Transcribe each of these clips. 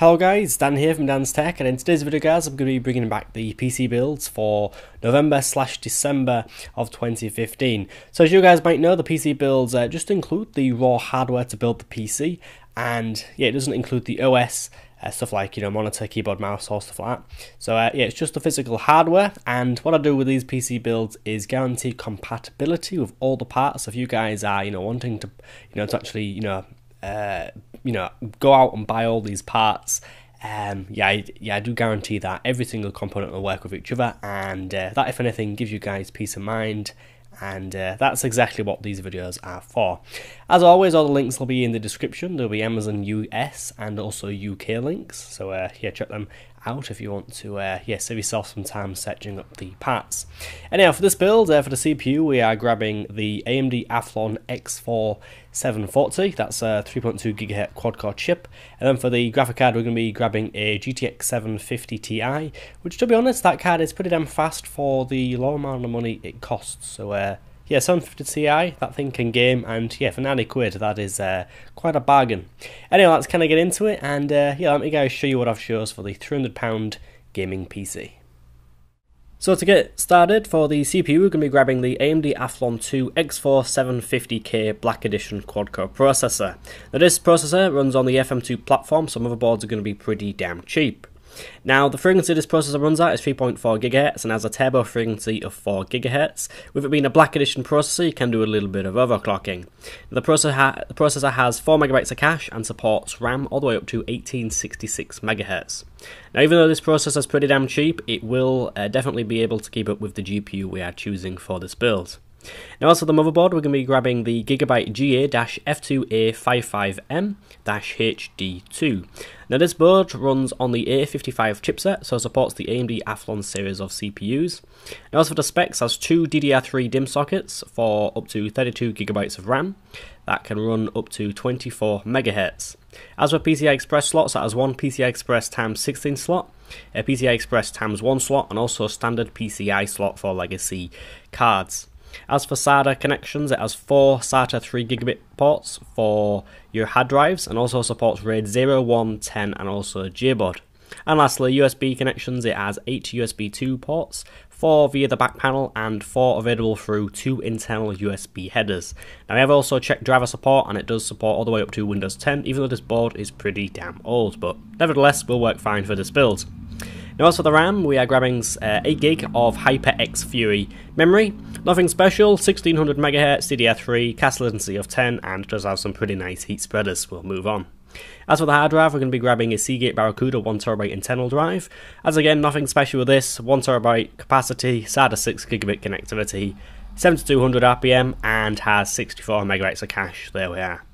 Hello guys, Dan here from Dan's Tech and in today's video guys I'm going to be bringing back the PC builds for November slash December of 2015. So as you guys might know the PC builds uh, just include the raw hardware to build the PC and yeah it doesn't include the OS uh, stuff like you know monitor, keyboard, mouse, all stuff like that. So uh, yeah, it's just the physical hardware. And what I do with these PC builds is guarantee compatibility with all the parts. So If you guys are you know wanting to you know to actually you know uh, you know, go out and buy all these parts. Um, yeah, I, yeah, I do guarantee that every single component will work with each other, and uh, that, if anything, gives you guys peace of mind. And uh, that's exactly what these videos are for. As always, all the links will be in the description. There'll be Amazon US and also UK links. So uh, yeah, check them out if you want to uh, yeah, save yourself some time searching up the parts. Anyhow, for this build, uh, for the CPU, we are grabbing the AMD Athlon X4 740, that's a 3.2 GHz quad-core chip, and then for the graphic card we're going to be grabbing a GTX 750 Ti, which to be honest, that card is pretty damn fast for the low amount of money it costs, so uh, yeah, 750 Ti, that thing can game, and yeah, for 90 quid, that is uh, quite a bargain. Anyway, let's kind of get into it, and uh, yeah, let me guys show you what I've chose for the £300 gaming PC. So to get started, for the CPU, we're going to be grabbing the AMD Athlon 2 X4 750K Black Edition quad-core processor. Now this processor runs on the FM2 platform, so motherboards are going to be pretty damn cheap. Now, the frequency this processor runs at is 3.4 GHz and has a turbo frequency of 4 GHz. With it being a Black Edition processor, you can do a little bit of overclocking. The processor, ha the processor has 4 MB of cache and supports RAM all the way up to 1866 MHz. Now, even though this processor is pretty damn cheap, it will uh, definitely be able to keep up with the GPU we are choosing for this build. Now as for the motherboard, we're going to be grabbing the Gigabyte GA-F2A55M-HD2. Now this board runs on the A55 chipset, so supports the AMD Athlon series of CPUs. Now as for the specs, has two DDR3 DIMM sockets for up to 32GB of RAM, that can run up to 24 MHz. As for PCI Express slots, that has one PCI Express times 16 slot, a PCI Express times 1 slot, and also a standard PCI slot for legacy cards. As for SATA connections, it has four SATA 3 gigabit ports for your hard drives and also supports RAID 0, 1, 10 and also JBOD. And lastly, USB connections, it has 8 USB 2 ports, 4 via the back panel and 4 available through 2 internal USB headers. Now I have also checked driver support and it does support all the way up to Windows 10 even though this board is pretty damn old, but nevertheless will work fine for this build. Now as for the RAM, we are grabbing uh, 8GB of HyperX Fury memory. Nothing special, 1600 MHz DDR3, CAS latency of 10, and does have some pretty nice heat spreaders. We'll move on. As for the hard drive, we're going to be grabbing a Seagate Barracuda 1TB internal drive. As again, nothing special with this, 1TB capacity, SATA 6GB connectivity, 7200 RPM, and has 64 megabytes of cache. There we are.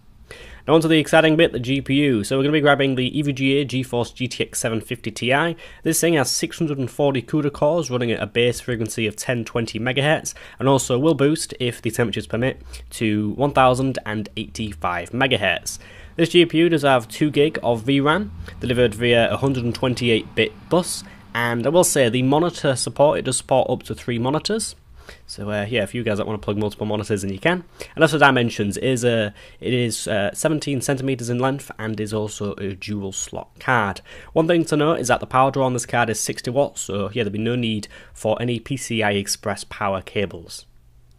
Now onto the exciting bit, the GPU. So we're going to be grabbing the EVGA GeForce GTX 750 Ti. This thing has 640 CUDA cores running at a base frequency of 1020 MHz and also will boost, if the temperatures permit, to 1085 MHz. This GPU does have 2 gig of VRAM delivered via a 128-bit bus and I will say the monitor support, it does support up to 3 monitors. So uh, yeah, if you guys want to plug multiple monitors in, you can. And as for dimensions, is a it is uh, 17 centimeters in length and is also a dual slot card. One thing to note is that the power draw on this card is 60 watts, so yeah, there'll be no need for any PCI Express power cables.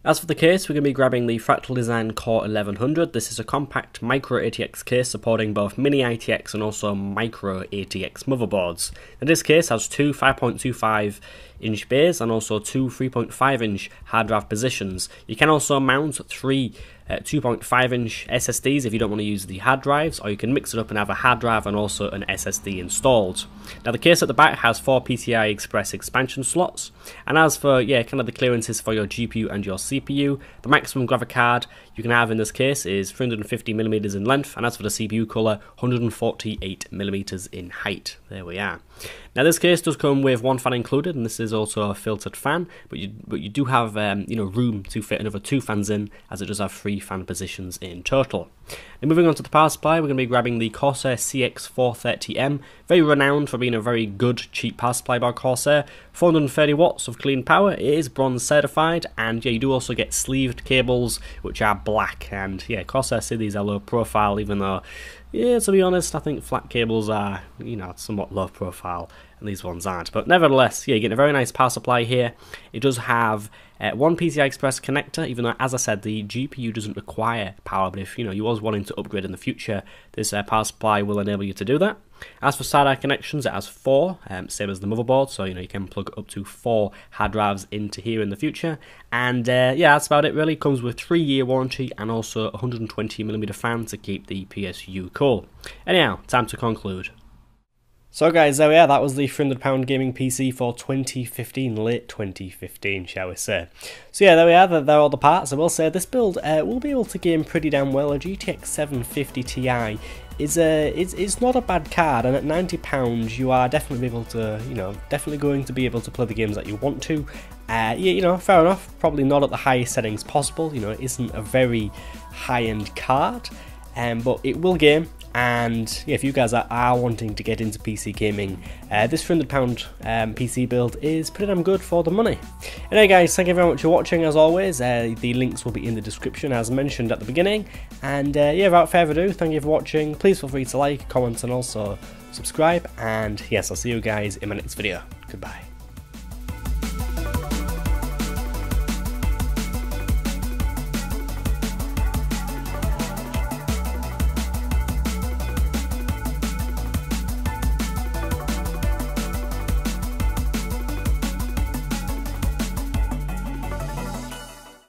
As for the case, we're going to be grabbing the Fractal Design Core 1100. This is a compact micro ATX case supporting both mini ITX and also micro ATX motherboards. And this case has two 5.25 inch bays and also two 3.5 inch hard drive positions. You can also mount three uh, 2.5 inch SSDs if you don't want to use the hard drives, or you can mix it up and have a hard drive and also an SSD installed. Now the case at the back has four PCI Express expansion slots, and as for yeah, kind of the clearances for your GPU and your CPU, the maximum graphic card you can have in this case is 350mm in length, and as for the CPU cooler, 148mm in height. There we are. Now this case does come with one fan included, and this is also a filtered fan, but you but you do have um, you know room to fit another two fans in, as it does have three fan positions in total. Now moving on to the power supply, we're going to be grabbing the Corsair CX430M, very renowned for being a very good cheap power supply by Corsair. 430 watts of clean power, it is bronze certified, and yeah, you do also get sleeved cables which are black. And yeah, Corsair see these are low profile, even though yeah, to be honest, I think flat cables are, you know, somewhat low profile, and these ones aren't. But nevertheless, yeah, you get a very nice power supply here. It does have uh, one PCI Express connector, even though, as I said, the GPU doesn't require power. But if you know you was wanting to upgrade in the future, this uh, power supply will enable you to do that. As for SATA connections, it has four, um, same as the motherboard, so you know you can plug up to four hard drives into here in the future. And uh, yeah, that's about it. Really comes with three year warranty and also 120 millimeter fan to keep the PSU cool. Anyhow, time to conclude. So guys, there we are, that was the £300 gaming PC for 2015, late 2015 shall we say. So yeah, there we are, there are all the parts. I will say this build uh, will be able to game pretty damn well. A GTX 750 Ti is a it's, it's not a bad card and at 90 pounds you are definitely able to you know definitely going to be able to play the games that you want to uh, yeah you know fair enough probably not at the highest settings possible you know it isn't a very high-end card um, but it will game and if you guys are, are, wanting to get into PC gaming, uh, this £300 um, PC build is pretty damn good for the money. Anyway, guys, thank you very much for watching as always. Uh, the links will be in the description as mentioned at the beginning. And uh, yeah, without further ado, thank you for watching. Please feel free to like, comment, and also subscribe. And yes, I'll see you guys in my next video. Goodbye.